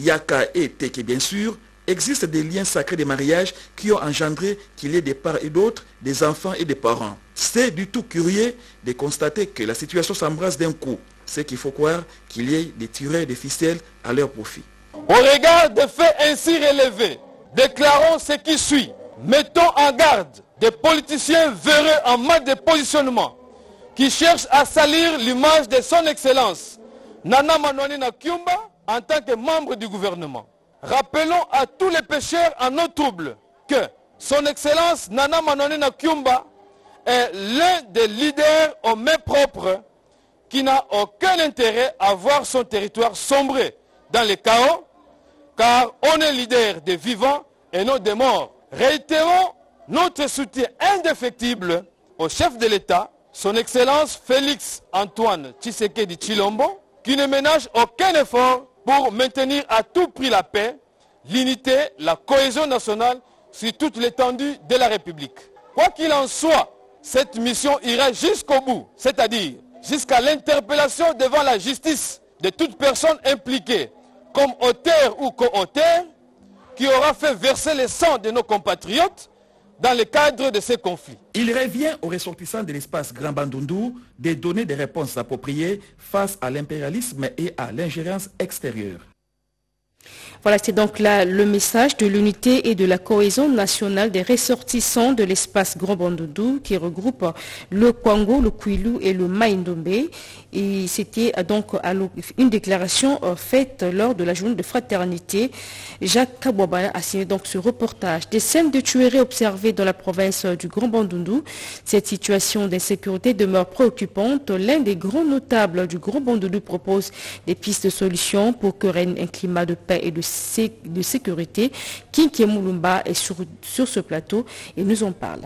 Yaka et Teke bien sûr, existent des liens sacrés de mariage qui ont engendré qu'il y ait des parts et d'autres, des enfants et des parents. C'est du tout curieux de constater que la situation s'embrasse d'un coup. C'est qu'il faut croire qu'il y ait des tireurs de ficelles à leur profit. Au regard des faits ainsi relevés, déclarons ce qui suit. Mettons en garde des politiciens véreux en mode de positionnement qui cherchent à salir l'image de son excellence Nana Manouani Nakyumba en tant que membre du gouvernement. Rappelons à tous les pêcheurs en eau trouble que son excellence Nana Manouani Nakyumba est l'un des leaders aux mains propres qui n'a aucun intérêt à voir son territoire sombrer dans le chaos, car on est leader des vivants et non des morts. Réitérons notre soutien indéfectible au chef de l'État, son Excellence Félix Antoine Tshisekedi Chilombo, qui ne ménage aucun effort pour maintenir à tout prix la paix, l'unité, la cohésion nationale sur toute l'étendue de la République. Quoi qu'il en soit, cette mission ira jusqu'au bout, c'est-à-dire jusqu'à l'interpellation devant la justice de toute personne impliquée, comme auteur ou co-auteur, qui aura fait verser le sang de nos compatriotes dans le cadre de ces conflits. Il revient aux ressortissants de l'espace Grand Bandundu de donner des réponses appropriées face à l'impérialisme et à l'ingérence extérieure. Voilà, c'est donc là le message de l'unité et de la cohésion nationale des ressortissants de l'espace Grand Bandundu qui regroupe le Kwango, le Kwilu et le Maïndombe. Et c'était donc une déclaration euh, faite lors de la journée de fraternité. Jacques Kabouaba a signé donc ce reportage. Des scènes de tueries observées dans la province du Grand Bandundu. Cette situation d'insécurité demeure préoccupante. L'un des grands notables du Grand Bandundu propose des pistes de solutions pour que règne un climat de paix et de de sécurité. Kinké Moulumba est sur, sur ce plateau et nous en parle.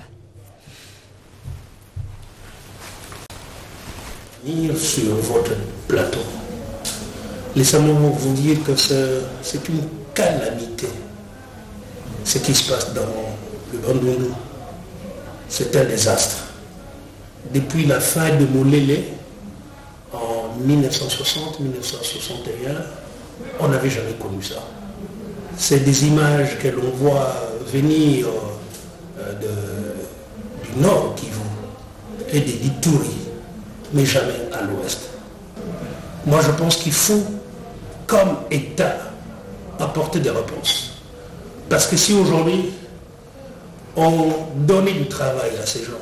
sur votre plateau. Laissez-moi vous dire que c'est une calamité ce qui se passe dans le Bandundu. C'est un désastre. Depuis la fin de Molele en 1960-1961, on n'avait jamais connu ça. C'est des images que l'on voit venir euh, du nord Kivu et des Ituri, mais jamais à l'ouest. Moi, je pense qu'il faut, comme État, apporter des réponses. Parce que si aujourd'hui, on donnait du travail à ces gens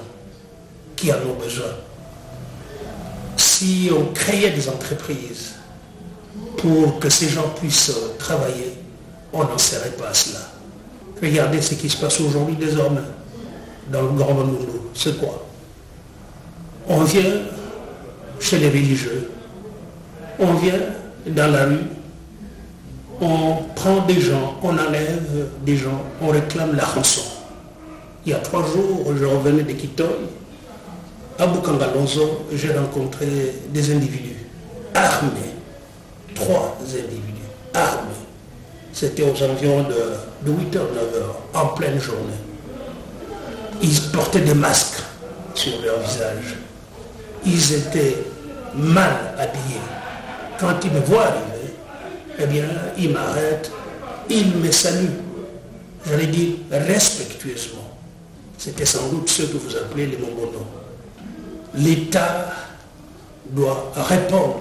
qui en ont besoin, si on créait des entreprises, pour que ces gens puissent travailler, on n'en serait pas à cela. Regardez ce qui se passe aujourd'hui désormais dans le Grand monde. C'est quoi? On vient chez les religieux, on vient dans la rue, on prend des gens, on enlève des gens, on réclame la rançon. Il y a trois jours, je revenais de Kitoy, à Bukangalonzo, j'ai rencontré des individus armés trois individus armés. C'était aux environs de, 8h, 9h, en pleine journée. Ils portaient des masques sur leur visage. Ils étaient mal habillés. Quand ils me voient arriver, eh bien, ils m'arrêtent, ils me saluent. J'allais dire respectueusement. C'était sans doute ce que vous appelez les Mongonos. L'État doit répondre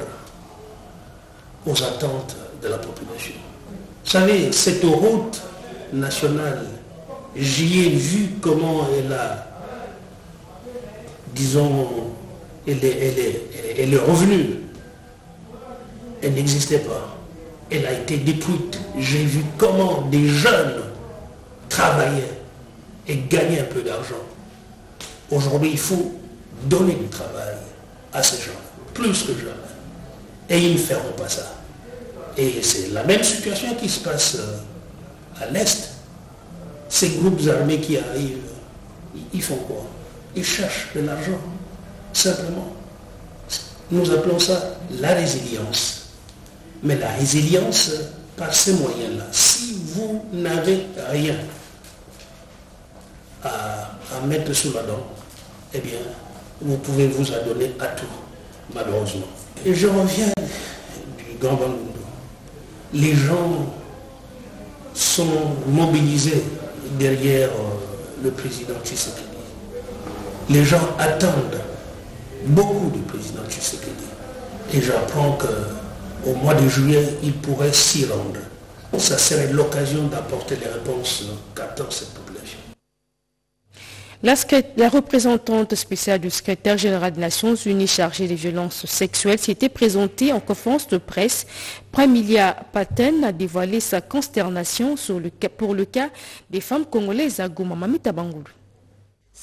aux attentes de la population. Vous savez, cette route nationale, j'y ai vu comment elle a, disons, elle est, elle est revenue. Elle n'existait pas. Elle a été détruite. J'ai vu comment des jeunes travaillaient et gagnaient un peu d'argent. Aujourd'hui, il faut donner du travail à ces gens, plus que jamais. Et ils ne feront pas ça. Et c'est la même situation qui se passe euh, à l'Est. Ces groupes armés qui arrivent, ils font quoi? Ils cherchent de l'argent, simplement. Nous appelons ça la résilience. Mais la résilience, par ces moyens-là, si vous n'avez rien à, à, mettre sous la dent, eh bien, vous pouvez vous adonner à tout, malheureusement. Je reviens du Grand les gens sont mobilisés derrière euh, le président Tshisekedi. Les gens attendent beaucoup du président Tshisekedi. Et j'apprends qu'au mois de juillet, il pourrait s'y rendre. Ça serait l'occasion d'apporter les réponses qu'attend cette population? La, représentante spéciale du secrétaire général des Nations Unies chargée des violences sexuelles s'était présentée en conférence de presse. Pramilia Paten a dévoilé sa consternation pour le cas des femmes congolaises à Goma. Mamita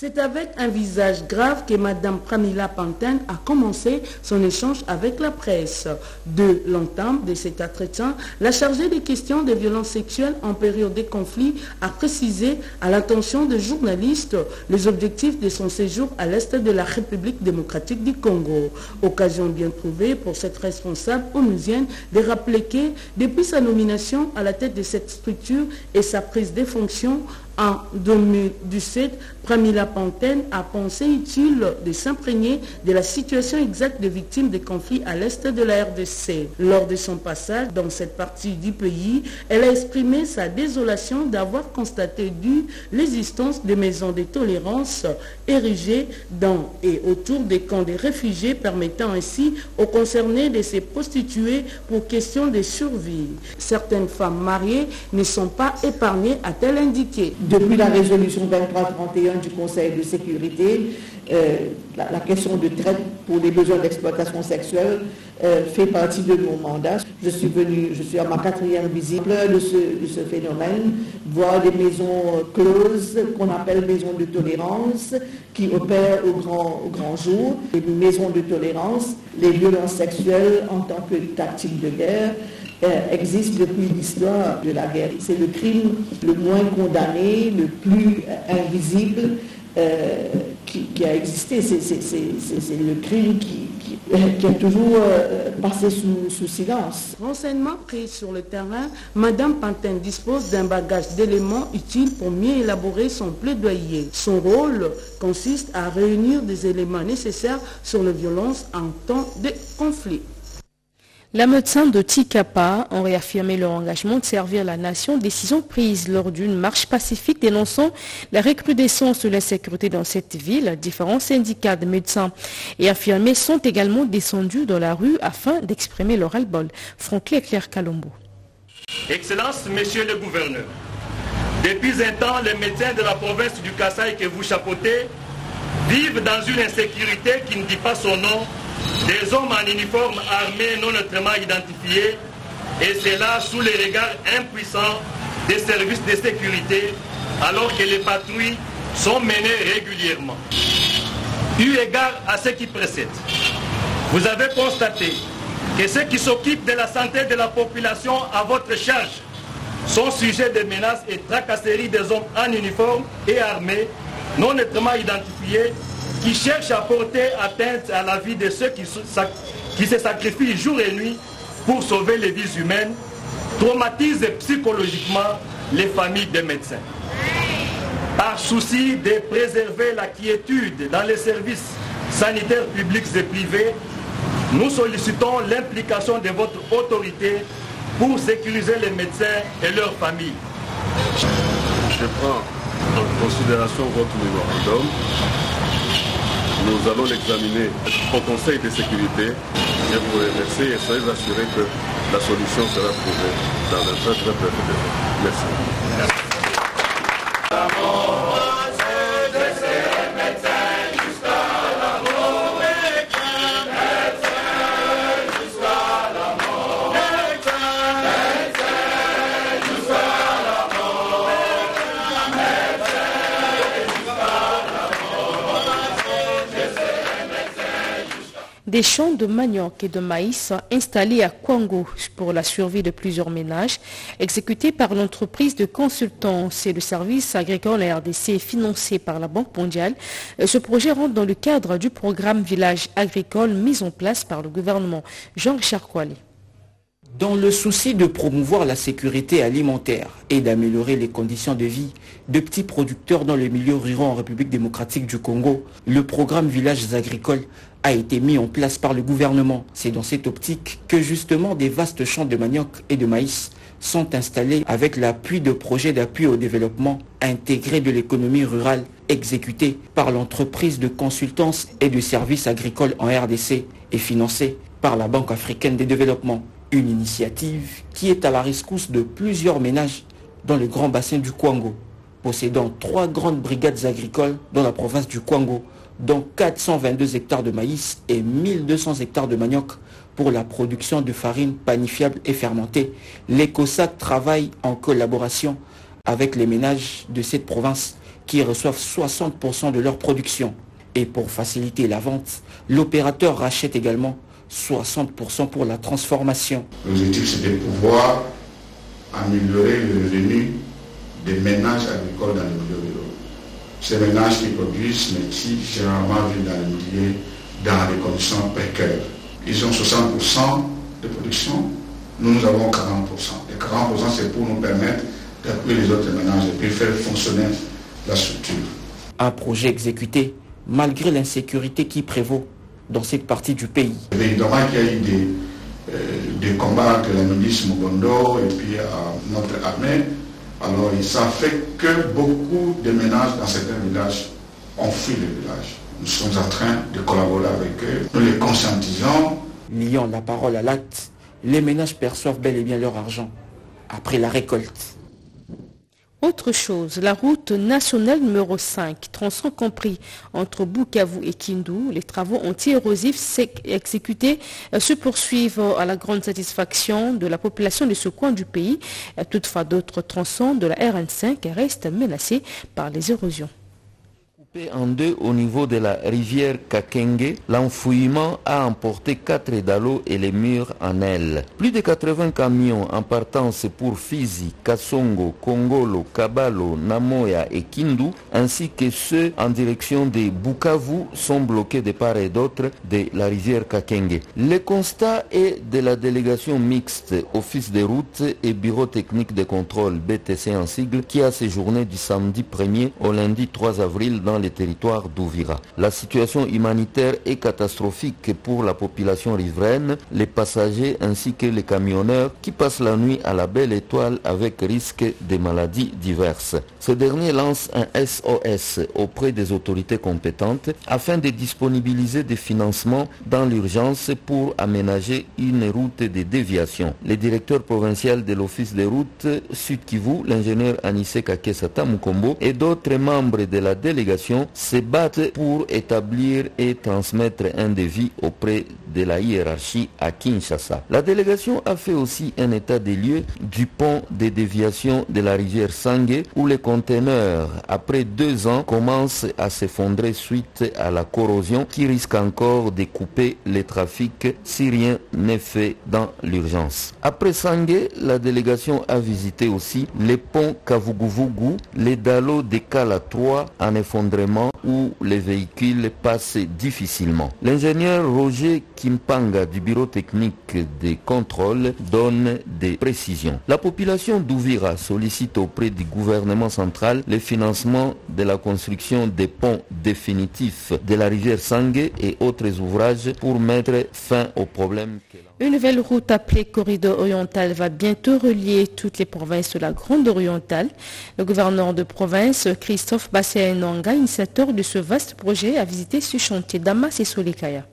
c'est avec un visage grave que Mme Pramila Pantin a commencé son échange avec la presse. De l'entame de cet entretien, la chargée des questions des violences sexuelles en période de conflit a précisé à l'attention des journalistes les objectifs de son séjour à l'est de la République démocratique du Congo. Occasion bien trouvée pour cette responsable onusienne de rappeler que depuis sa nomination à la tête de cette structure et sa prise de fonctions, en 2017, Pramila Pantene a pensé utile de s'imprégner de la situation exacte des victimes des conflits à l'est de la RDC. Lors de son passage dans cette partie du pays, elle a exprimé sa désolation d'avoir constaté du l'existence de maisons de tolérance érigées dans et autour des camps des réfugiés permettant ainsi aux concernés de se prostituer pour question de survie. Certaines femmes mariées ne sont pas épargnées, a-t-elle indiqué depuis la résolution 2331 du Conseil de sécurité, euh, la, question de traite pour les besoins d'exploitation sexuelle euh, fait partie de mon mandat. Je suis venu, je suis à ma quatrième visite de ce, phénomène, voir des maisons closes qu'on appelle maisons de tolérance qui opèrent au grand, au grand jour. Les maisons de tolérance, les violences sexuelles en tant que tactique de guerre, existe depuis l'histoire de la guerre. C'est le crime le moins condamné, le plus invisible euh, qui, a existé. C'est le crime qui, a toujours euh, passé sous, silence. Renseignement pris sur le terrain, Madame Pantin dispose d'un bagage d'éléments utiles pour mieux élaborer son plaidoyer. Son rôle consiste à réunir des éléments nécessaires sur les violences en temps de conflit. Les médecins de Tikapa ont réaffirmé leur engagement de servir la nation, décision prise lors d'une marche pacifique dénonçant la recrudescence de la sécurité dans cette ville. Différents syndicats de médecins et affirmés sont également descendus dans la rue afin d'exprimer leur ras-le-bol. Franklin Claire Calombo. Excellence, Monsieur le Gouverneur, depuis un temps, les médecins de la province du Kassai que vous chapeautez vivent dans une insécurité qui ne dit pas son nom des hommes en uniforme armés non autrement identifiés, et cela sous les regards impuissants des services de sécurité, alors que les patrouilles sont menées régulièrement. Eu égard à ce qui précède, vous avez constaté que ceux qui s'occupent de la santé de la population à votre charge sont sujets de menaces et tracasseries des hommes en uniforme et armés, non nettement identifiés, qui cherche à porter atteinte à la vie de ceux qui, se sacrifient jour et nuit pour sauver les vies humaines, traumatise psychologiquement les familles des médecins. Par souci de préserver la quiétude dans les services sanitaires publics et privés, nous sollicitons l'implication de votre autorité pour sécuriser les médecins et leurs familles. Je prends en considération votre mémorandum nous allons l'examiner au Conseil de sécurité. Je vous remercie et soyez assurés que la solution sera trouvée dans un très très bref délai. Merci. Des champs de manioc et de maïs sont installés à Kwango pour la survie de plusieurs ménages, exécutés par l'entreprise de consultance et le service agricole RDC financé par la Banque mondiale. Ce projet rentre dans le cadre du programme Village agricole mis en place par le gouvernement. Jean-Richard. Dans le souci de promouvoir la sécurité alimentaire et d'améliorer les conditions de vie de petits producteurs dans les milieux ruraux en République démocratique du Congo, le programme Villages agricoles a été mis en place par le gouvernement. C'est dans cette optique que justement des vastes champs de manioc et de maïs sont installés avec l'appui de projets d'appui au développement intégré de l'économie rurale exécutés par l'entreprise de consultance et de services agricoles en RDC et financés par la Banque africaine des développements. Une initiative qui est à la rescousse de plusieurs ménages dans le grand bassin du Kwango, possédant trois grandes brigades agricoles dans la province du Kwango, dont 422 hectares de maïs et 1200 hectares de manioc pour la production de farine panifiable et fermentée. L'ECOSAC travaille en collaboration avec les ménages de cette province qui reçoivent 60% de leur production. Et pour faciliter la vente, l'opérateur rachète également 60% pour la transformation. L'objectif, c'est de pouvoir améliorer le revenu des ménages agricoles dans les milieux ruraux. Ces ménages qui produisent, mais qui généralement vivent dans les milieux dans des conditions précaires. Ils ont 60% de production, nous, nous avons 40%. Et 40%, c'est pour nous permettre d'appuyer les autres ménages et puis faire fonctionner la structure. Un projet exécuté malgré l'insécurité qui prévaut dans cette partie du pays. Évidemment qu'il y a eu des, euh, des combats entre la milice Mugondo et puis euh, notre armée. Alors ça fait que beaucoup de ménages dans certains villages ont fui le village. Nous sommes en train de collaborer avec eux. Nous les conscientisons. Liant la parole à l'acte, les ménages perçoivent bel et bien leur argent après la récolte. Autre chose, la route nationale numéro 5, tronçon compris entre Bukavu et Kindu, les travaux anti-érosifs exécutés se poursuivent à la grande satisfaction de la population de ce coin du pays. Toutefois, d'autres tronçons de la RN5 restent menacés par les érosions en deux au niveau de la rivière Kakenge, l'enfouillement a emporté quatre dallos et les murs en aile. Plus de 80 camions en partance pour Fizi, Kasongo, Kongolo, Kabalo, Namoya et Kindu, ainsi que ceux en direction de Bukavu sont bloqués de part et d'autre de la rivière Kakenge. Le constat est de la délégation mixte Office des routes et Bureau technique de contrôle BTC en sigle qui a séjourné du samedi 1er au lundi 3 avril dans les territoires d'Ouvira. La situation humanitaire est catastrophique pour la population riveraine, les passagers ainsi que les camionneurs qui passent la nuit à la belle étoile avec risque de maladies diverses. Ce dernier lance un SOS auprès des autorités compétentes afin de disponibiliser des financements dans l'urgence pour aménager une route de déviation. Le directeur provincial de l'Office des routes Sud Kivu, l'ingénieur Anissé Kakesata Mukombo et d'autres membres de la délégation se battent pour établir et transmettre un devis auprès de la hiérarchie à Kinshasa. La délégation a fait aussi un état des lieux du pont de déviation de la rivière Sangé où les conteneurs, après deux ans, commencent à s'effondrer suite à la corrosion qui risque encore de couper les trafics si rien n'est fait dans l'urgence. Après Sangé, la délégation a visité aussi les ponts Kavuguvugu, les dallos de Kala 3 en effondrement où les véhicules passent difficilement. L'ingénieur Roger Kimpanga du bureau technique des contrôles donne des précisions. La population d'Ouvira sollicite auprès du gouvernement central le financement de la construction des ponts définitifs de la rivière Sangue et autres ouvrages pour mettre fin aux problèmes une nouvelle route appelée Corridor Oriental va bientôt relier toutes les provinces de la Grande Orientale. Le gouverneur de province, Christophe Basséenanga, initiateur de ce vaste projet, a visité ce chantier Damas et Solikaya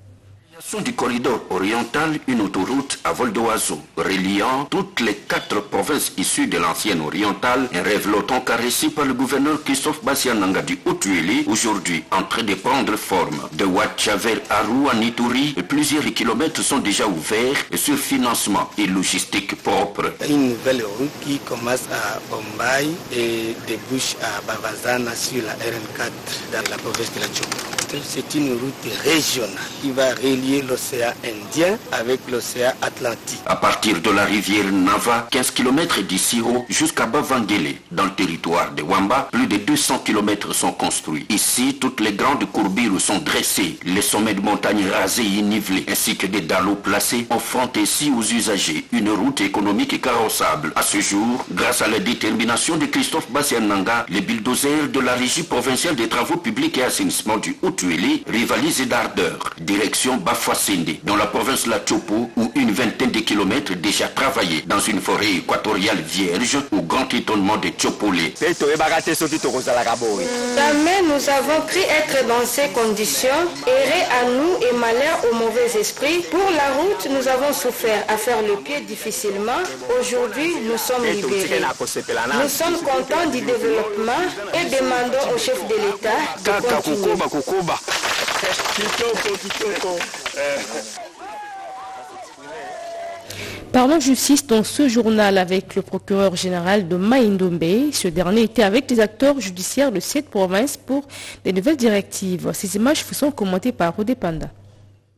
du corridor oriental, une autoroute à vol d'oiseau reliant toutes les quatre provinces issues de l'ancienne orientale, un rêve longtemps caressé par le gouverneur Christophe Bassiananga du Haut-Tuéli, aujourd'hui en train de prendre forme. De Ouachavel à Rouanitouri, plusieurs kilomètres sont déjà ouverts sur financement et logistique propre. Une nouvelle route qui commence à Bombay et débouche à Bavazana sur la RN4 dans la province de la Djouma. C'est une route régionale qui va relier l'océan Indien avec l'océan Atlantique. À partir de la rivière Nava, 15 km d'Issiro jusqu'à Bavangele, dans le territoire de Wamba, plus de 200 km sont construits. Ici, toutes les grandes courbures sont dressées, les sommets de montagnes rasés et nivelés, ainsi que des dallots placés, offrant ainsi aux usagers une route économique et carrossable. À ce jour, grâce à la détermination de Christophe Bassiananga, les bulldozers de la régie provinciale des travaux publics et assainissement du Rivalisent d'ardeur. Direction Bafouassende, dans la province La Chopo, où une vingtaine de kilomètres déjà travaillés dans une forêt équatoriale vierge, au grand étonnement de Chopolé. Jamais nous avons cru être dans ces conditions, errer à nous et malheur au mauvais esprit. Pour la route, nous avons souffert à faire le pied difficilement. Aujourd'hui, nous sommes libérés. Nous sommes contents du développement et demandons au chef de l'État de continuer. Parlons justice dans ce journal avec le procureur général de Maïndombe. Ce dernier était avec les acteurs judiciaires de cette province pour des nouvelles directives. Ces images vous sont commentées par Rodé Panda.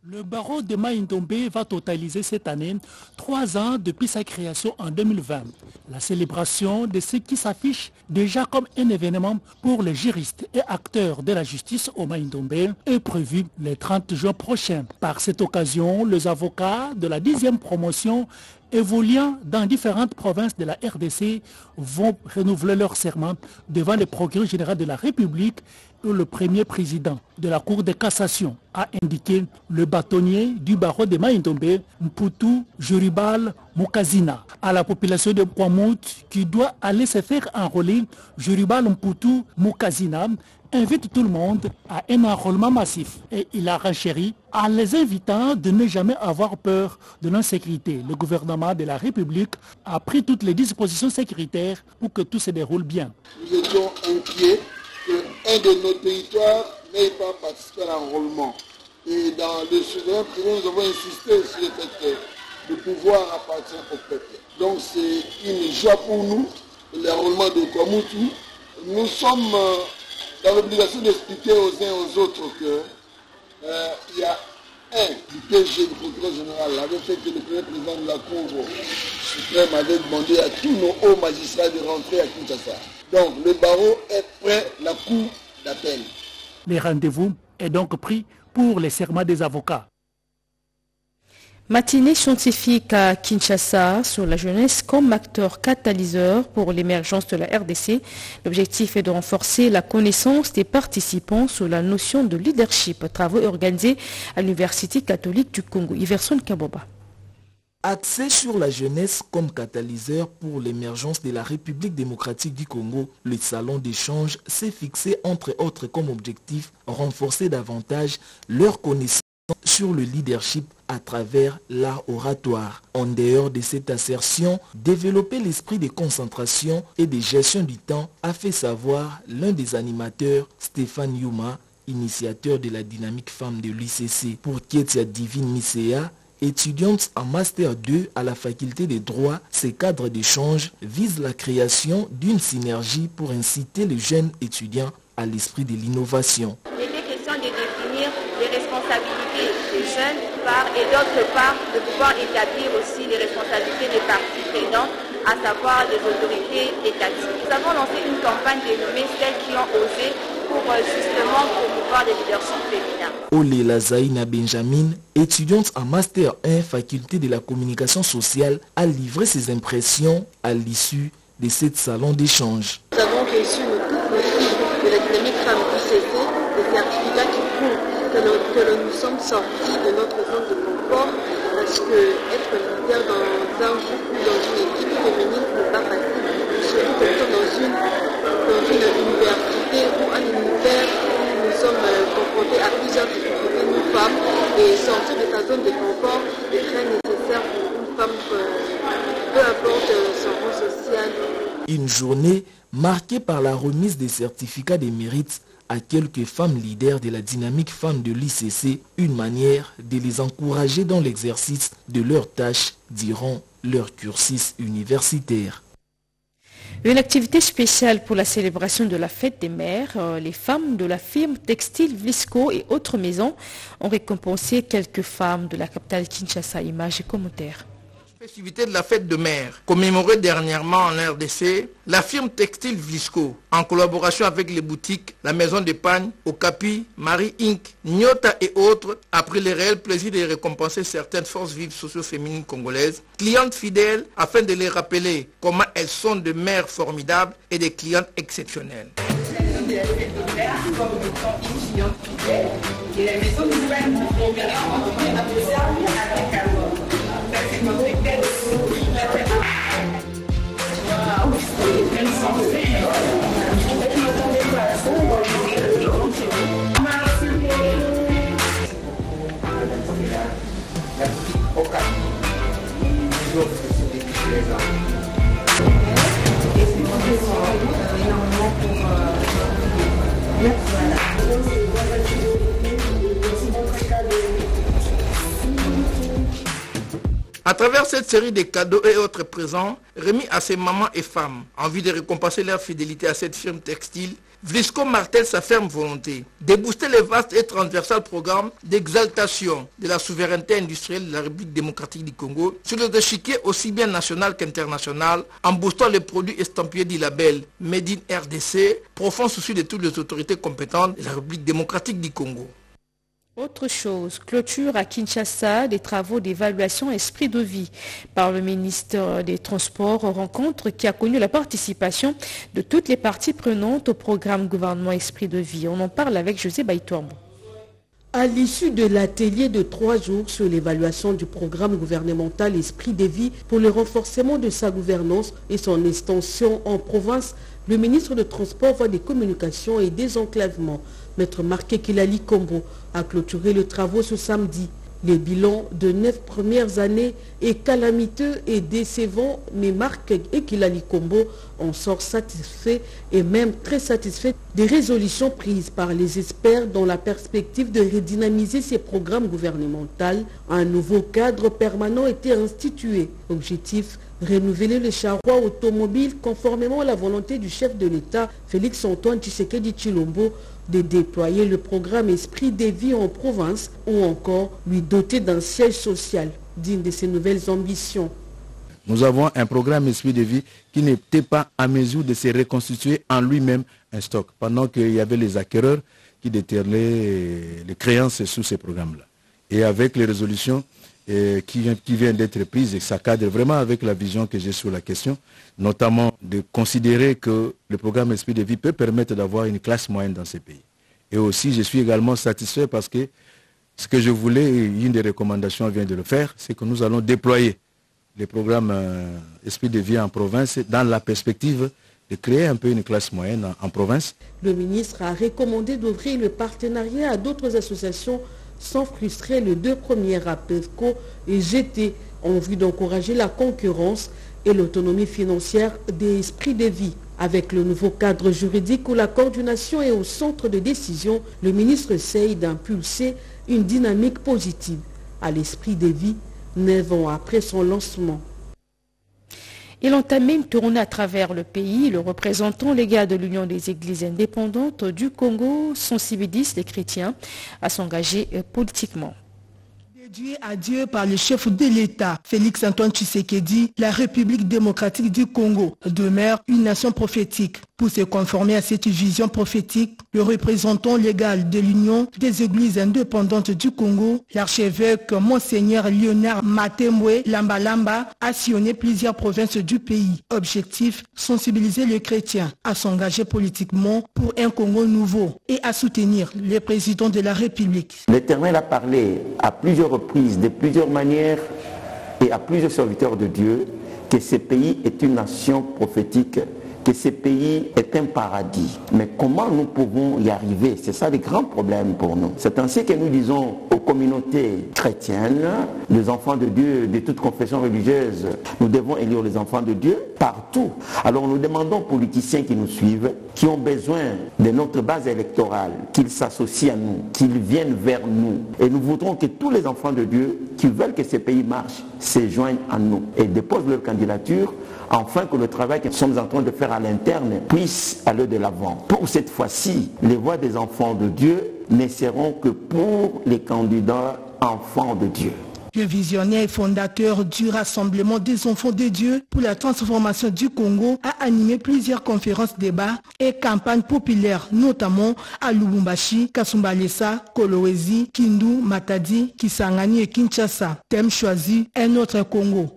Le barreau de Maïndombe va totaliser cette année trois ans depuis sa création en 2020. La célébration de ce qui s'affiche déjà comme un événement pour les juristes et acteurs de la justice au Maïndombe est prévue le 30 juin prochain. Par cette occasion, les avocats de la 10e promotion évoluant dans différentes provinces de la RDC vont renouveler leur serment devant le procureur général de la République où le premier président de la Cour de cassation a indiqué le bâtonnier du barreau de Maïndombe, Mputu Juribal Mukazina. À la population de Kwamut qui doit aller se faire enrôler, Juribal Mputu Mukazina invite tout le monde à un enrôlement massif et il a renchéri en les invitant de ne jamais avoir peur de l'insécurité. Le gouvernement de la République a pris toutes les dispositions sécuritaires pour que tout se déroule bien. Nous étions inquiets qu'un de nos territoires n'ait pas participé à l'enrôlement. Et dans le souverain nous avons insisté sur le fait que le pouvoir appartient au peuple. Donc c'est une joie pour nous, l'enrôlement de Kwamutu. Nous sommes l'obligation d'expliquer aux uns et aux autres que euh, il y a un du PG, du procureur général, avait fait que le premier président de la Cour suprême avait demandé à tous nos hauts magistrats de rentrer à Kinshasa. Donc le barreau est prêt, la Cour d'appel. Les rendez-vous est donc pris pour les serments des avocats. Matinée scientifique à Kinshasa sur la jeunesse comme acteur catalyseur pour l'émergence de la RDC. L'objectif est de renforcer la connaissance des participants sur la notion de leadership. Travaux organisés à l'Université catholique du Congo. Iverson Kaboba. Axé sur la jeunesse comme catalyseur pour l'émergence de la République démocratique du Congo, le salon d'échange s'est fixé entre autres comme objectif renforcer davantage leur connaissance sur le leadership à travers l'art oratoire. En dehors de cette assertion, développer l'esprit de concentration et de gestion du temps a fait savoir l'un des animateurs, Stéphane Yuma, initiateur de la dynamique femme de l'UCC. Pour Kietia Divine Misea, étudiante en Master 2 à la faculté des droits, ces cadres d'échange visent la création d'une synergie pour inciter les jeunes étudiants à l'esprit de l'innovation. Il était question de définir les responsabilités jeunes part, et d'autre part de pouvoir établir aussi les responsabilités des parties prenantes, à savoir des autorités étatiques. Nous avons lancé une campagne dénommée Celles qui ont osé pour euh, justement promouvoir des leaderships féminins. Olé Lazaïna Benjamin, étudiante en Master 1 faculté de la communication sociale, a livré ses impressions à l'issue de ce salon d'échange. Nous avons reçu le toutes nos filles de la dynamique femme ICC, des certificats qui prouvent que nous, sommes sortis de notre zone de confort parce que être leader dans un groupe ou dans une équipe féminine n'est pas facile. Surtout sommes dans une, dans une université ou un univers où nous sommes euh, confrontés à plusieurs difficultés, nous femmes, et sortir de sa zone de confort est très nécessaire pour une femme, euh, peu importe son rang social. Une journée marquée par la remise des certificats de mérite à quelques femmes leaders de la dynamique femme de l'ICC, une manière de les encourager dans l'exercice de leurs tâches durant leur cursus universitaire. Une activité spéciale pour la célébration de la fête des mères. Euh, les femmes de la firme textile Vlisco et autres maisons ont récompensé quelques femmes de la capitale Kinshasa. Images et commentaires festivité de la fête de mer, commémorée dernièrement en RDC, la firme textile Vlisco, en collaboration avec les boutiques La Maison d'Épargne, Okapi, Marie Inc., Nyota et autres, a pris le réel plaisir de récompenser certaines forces vives socio-féminines congolaises, clientes fidèles, afin de les rappeler comment elles sont de mères formidables et des clientes exceptionnelles. Obrigado. É o que se tem que. À travers cette série de cadeaux et autres présents remis à ces mamans et femmes, en vue de récompenser leur fidélité à cette firme textile, Vlisco martèle sa ferme volonté de booster le vaste et transversal programme d'exaltation de la souveraineté industrielle de la République démocratique du Congo sur les échiquiers aussi bien national qu'international en boostant les produits estampillés du label Made in RDC, profond souci de toutes les autorités compétentes de la République démocratique du Congo. Autre chose, clôture à Kinshasa des travaux d'évaluation esprit de vie par le ministre des Transports rencontre qui a connu la participation de toutes les parties prenantes au programme gouvernement esprit de vie. On en parle avec José Baïtoambo. À l'issue de l'atelier de trois jours sur l'évaluation du programme gouvernemental Esprit de vie pour le renforcement de sa gouvernance et son extension en province, le ministre des Transports, Voies des Communications et des Enclavements, Maître Marqué Kilali Kombo, a clôturé le travaux ce samedi. Le bilan de neuf premières années est calamiteux et décevant, mais Marc et Kilali Kombo en sort satisfait et même très satisfait des résolutions prises par les experts dans la perspective de redynamiser ces programmes gouvernementaux. Un nouveau cadre permanent était institué. Objectif renouveler les charrois automobiles conformément à la volonté du chef de l'État, Félix Antoine Tshisekedi Chilombo, de déployer le programme Esprit des vies en province ou encore lui doter d'un siège social digne de ses nouvelles ambitions. Nous avons un programme Esprit de vie qui n'était pas à mesure de se reconstituer en lui-même un stock, pendant qu'il y avait les acquéreurs qui déternaient les créances sous ces programmes-là. Et avec les résolutions qui, viennent d'être prises, et ça cadre vraiment avec la vision que j'ai sur la question, notamment de considérer que le programme Esprit de vie peut permettre d'avoir une classe moyenne dans ces pays. Et aussi, je suis également satisfait parce que ce que je voulais, une des recommandations vient de le faire, c'est que nous allons déployer les programmes euh, Esprit de vie en province dans la perspective de créer un peu une classe moyenne en, en province. Le ministre a recommandé d'ouvrir le partenariat à d'autres associations sans frustrer les deux premières APESCO et GT en vue d'encourager la concurrence et l'autonomie financière des esprits de vie. Avec le nouveau cadre juridique où la coordination est au centre de décision, le ministre essaye d'impulser une dynamique positive à l'esprit de vie neuf ans après son lancement. Il entamé une tournée à travers le pays. Le représentant légal de l'Union des églises indépendantes du Congo sensibilise les chrétiens à s'engager politiquement. Dédié à Dieu par le chef de l'État, Félix Antoine Tshisekedi, la République démocratique du Congo demeure une nation prophétique. Pour se conformer à cette vision prophétique, le représentant légal de l'Union des églises indépendantes du Congo, l'archevêque Monseigneur Léonard Matemwe Lambalamba, a sillonné plusieurs provinces du pays. Objectif, sensibiliser les chrétiens à s'engager politiquement pour un Congo nouveau et à soutenir les présidents de la République. L'Éternel a parlé à plusieurs reprises, de plusieurs manières et à plusieurs serviteurs de Dieu que ce pays est une nation prophétique que ce pays est un paradis. Mais comment nous pouvons y arriver? C'est ça le grand problème pour nous. C'est ainsi que nous disons aux communautés chrétiennes, les enfants de Dieu de toute confession religieuse, nous devons élire les enfants de Dieu partout. Alors nous demandons aux politiciens qui nous suivent, qui ont besoin de notre base électorale, qu'ils s'associent à nous, qu'ils viennent vers nous. Et nous voudrons que tous les enfants de Dieu qui veulent que ce pays marche se joignent à nous et déposent leur candidature afin que le travail que nous sommes en train de faire à l'interne puisse aller de l'avant. Pour cette fois-ci, les voix des enfants de Dieu ne seront que pour les candidats enfants de Dieu. Le visionnaire et fondateur du Rassemblement des enfants de Dieu pour la transformation du Congo a animé plusieurs conférences, débats et campagnes populaires, notamment à Lubumbashi, Kasumbalesa, Kolowezi, Kindu, Matadi, Kisangani et Kinshasa. Thème choisi, un autre Congo.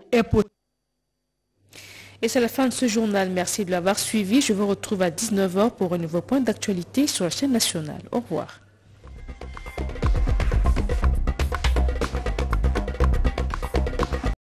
Et c'est la fin de ce journal. Merci de l'avoir suivi. Je vous retrouve à 19h pour un nouveau point d'actualité sur la chaîne nationale. Au revoir.